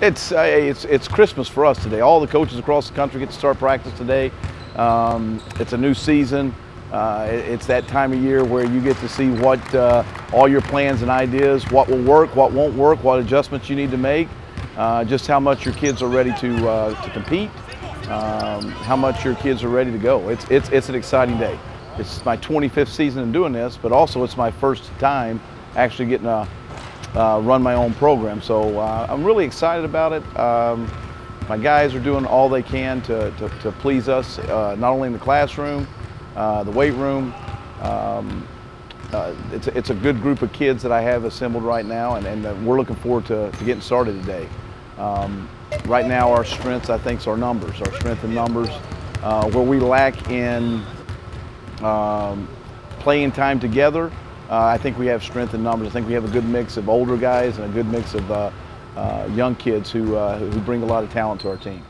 It's, uh, it's, it's Christmas for us today. All the coaches across the country get to start practice today. Um, it's a new season. Uh, it's that time of year where you get to see what uh, all your plans and ideas, what will work, what won't work, what adjustments you need to make, uh, just how much your kids are ready to, uh, to compete, um, how much your kids are ready to go. It's, it's, it's an exciting day. It's my 25th season in doing this, but also it's my first time actually getting to uh, run my own program. So uh, I'm really excited about it. Um, my guys are doing all they can to, to, to please us, uh, not only in the classroom, uh, the weight room. Um, uh, it's, a, it's a good group of kids that I have assembled right now, and, and uh, we're looking forward to, to getting started today. Um, right now, our strengths, I think, our numbers, our strength in numbers. where we lack in um, playing time together, uh, I think we have strength in numbers. I think we have a good mix of older guys and a good mix of uh, uh, young kids who, uh, who bring a lot of talent to our team.